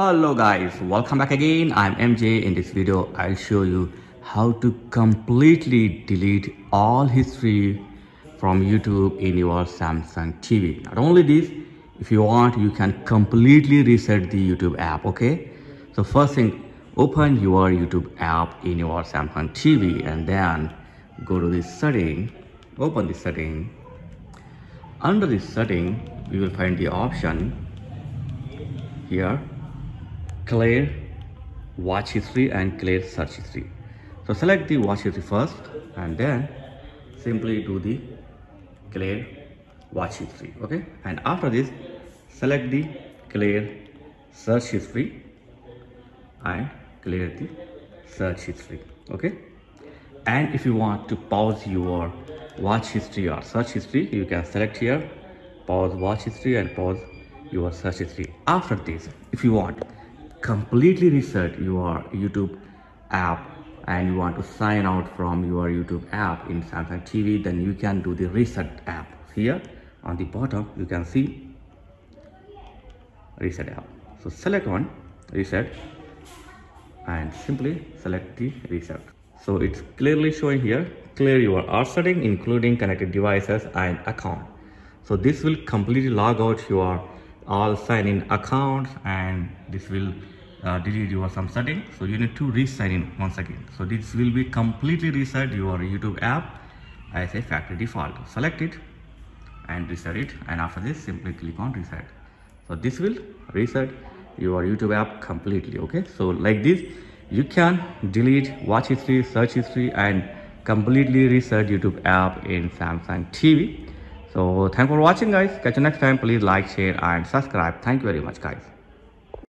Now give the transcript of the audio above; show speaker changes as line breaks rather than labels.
Hello guys, welcome back again. I'm MJ. In this video, I'll show you how to completely delete all history from YouTube in your Samsung TV. Not only this, if you want, you can completely reset the YouTube app, okay? So first thing, open your YouTube app in your Samsung TV and then go to this setting, open the setting. Under this setting, you will find the option here clear watch history and clear search history. So select the watch history first and then simply do the clear watch history okay? And after this select the clear search history and clear the search history okay? And if you want to pause your watch history or search history you can select here pause watch history and pause your search history. After this if you want completely reset your YouTube app and you want to sign out from your YouTube app in Samsung TV, then you can do the reset app. Here on the bottom, you can see reset app. So select one, reset, and simply select the reset. So it's clearly showing here, clear your R setting, including connected devices and account. So this will completely log out your all sign in accounts and this will uh, delete your some setting so you need to re-sign in once again. So this will be completely reset your youtube app as a factory default. Select it and reset it. And after this simply click on reset so this will reset your youtube app completely okay? So like this you can delete watch history search history and completely reset youtube app in samsung tv so thanks for watching guys. Catch you next time. Please like share and subscribe. Thank you very much guys